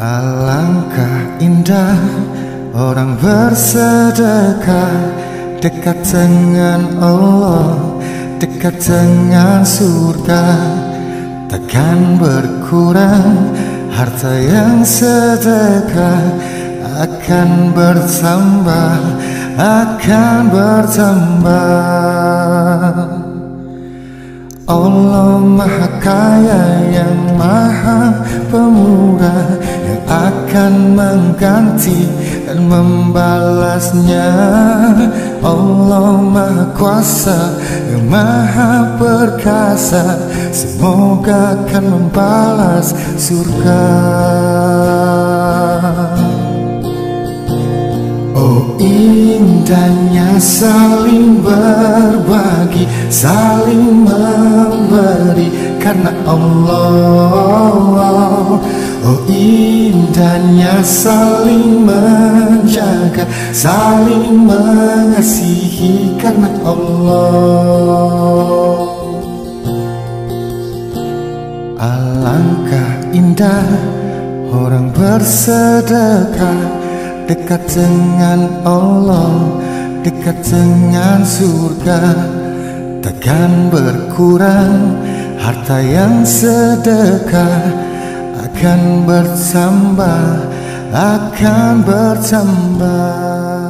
Alangkah indah orang bersedekah. Dekat dengan Allah, dekat dengan surga. Takkan berkurang harta yang sedekah. Akan bertambah, akan bertambah Allah maha kaya yang maha pemurah Yang akan mengganti dan membalasnya. Allah maha kuasa yang maha perkasa Semoga akan membalas surga. Oh indahnya saling berbagi Saling karena Allah Oh indahnya saling menjaga Saling mengasihi karena Allah. Alangkah indah orang bersedekah Dekat dengan Allah Dekat dengan surga. Takkan berkurang Harta yang sedekah Akan bertambah Akan bertambah